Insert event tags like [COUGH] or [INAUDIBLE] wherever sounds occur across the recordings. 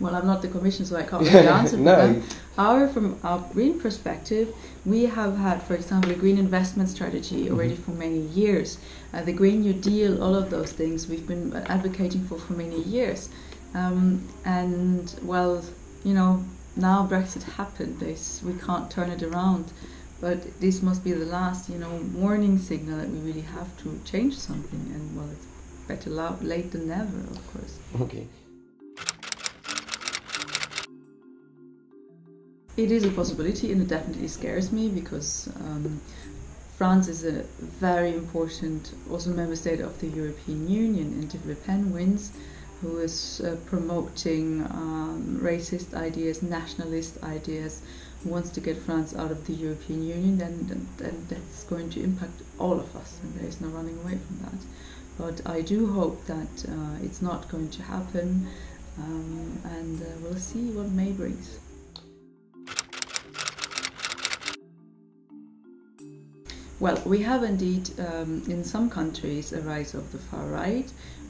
well, I'm not the commission, so I can't really answer [LAUGHS] for No. them. However, from our green perspective, we have had, for example, a green investment strategy already for many years. Uh, the Green New Deal, all of those things we've been advocating for for many years. Um, and well, you know, now Brexit happened. There's, we can't turn it around. But this must be the last, you know, warning signal that we really have to change something. And well, it's better late than never, of course. Okay. It is a possibility, and it definitely scares me because um, France is a very important, also member state of the European Union, and if Le Pen wins, who is uh, promoting um, racist ideas, nationalist ideas, wants to get France out of the European Union, then, then, then that's going to impact all of us, and there is no running away from that. But I do hope that uh, it's not going to happen, um, and uh, we'll see what May brings. Well, we have indeed um, in some countries a rise of the far right,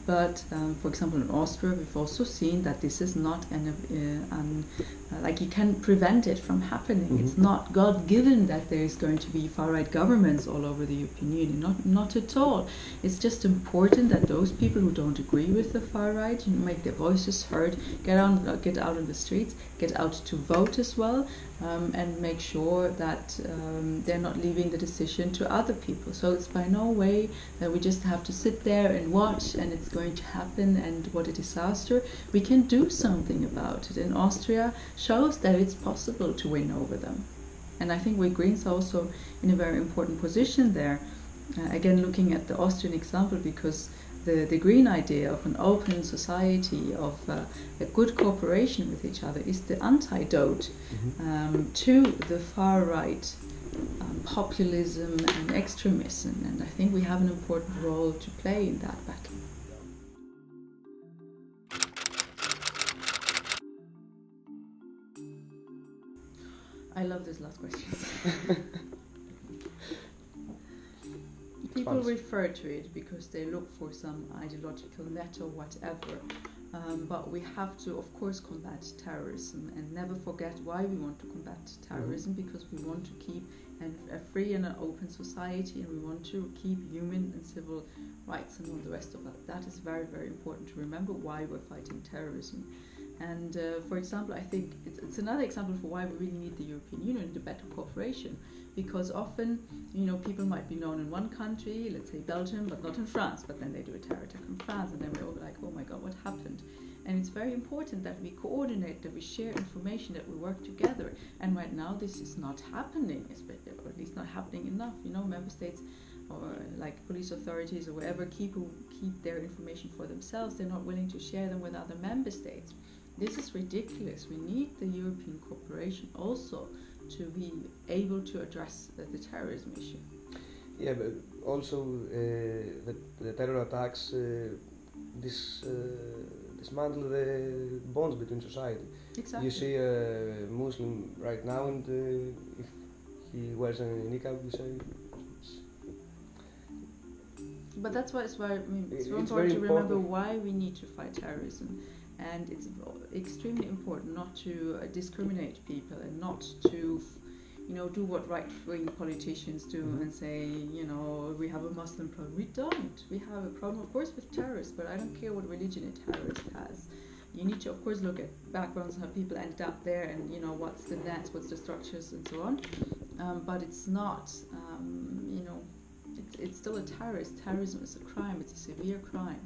but um, for example in Austria we've also seen that this is not an, uh, an uh, like you can prevent it from happening. It's not God given that there is going to be far right governments all over the European Union. Not not at all. It's just important that those people who don't agree with the far right you know, make their voices heard, get on uh, get out on the streets, get out to vote as well, um, and make sure that um, they're not leaving the decision to other people. So it's by no way that we just have to sit there and watch and it's going to happen and what a disaster. We can do something about it. And Austria shows that it's possible to win over them. And I think we Greens are also in a very important position there. Uh, again, looking at the Austrian example, because the, the green idea of an open society, of uh, a good cooperation with each other, is the antidote um, to the far right um, populism and extremism. And I think we have an important role to play in that battle. I love this last question. [LAUGHS] [LAUGHS] People refer to it because they look for some ideological net or whatever. Um, but we have to, of course, combat terrorism and never forget why we want to combat terrorism because we want to keep an, a free and an open society and we want to keep human and civil rights and all the rest of that. That is very, very important to remember why we're fighting terrorism. And uh, for example, I think it's, it's another example for why we really need the European Union, and the better cooperation. Because often, you know, people might be known in one country, let's say Belgium, but not in France. But then they do a terror attack in France, and then we're all like, oh my God, what happened? And it's very important that we coordinate, that we share information, that we work together. And right now, this is not happening, or at least not happening enough. You know, member states or like police authorities or whatever keep keep their information for themselves. They're not willing to share them with other member states. This is ridiculous. We need the European cooperation also to be able to address the, the terrorism issue. Yeah, but also uh, the, the terror attacks uh, dis, uh, dismantle the bonds between society. Exactly. You see a Muslim right now, and uh, if he wears a niqab, you say But that's why it's very, I mean, it's, It- very it's important to remember why we need to fight terrorism. And it's extremely important not to uh, discriminate people and not to, you know, do what right-wing politicians do Mhm. and say, you know, we have a Muslim problem. We don't. We have a problem, of course, with terrorists, but I don't care what religion a terrorist has. You need to, of course, look at backgrounds, how people ended up there, and you know what's the nets, what's the structures, and so on. Um, but it's not, um, you know, it's, it's still a terrorist. Terrorism is a crime. It's a severe crime.